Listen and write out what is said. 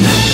Yeah.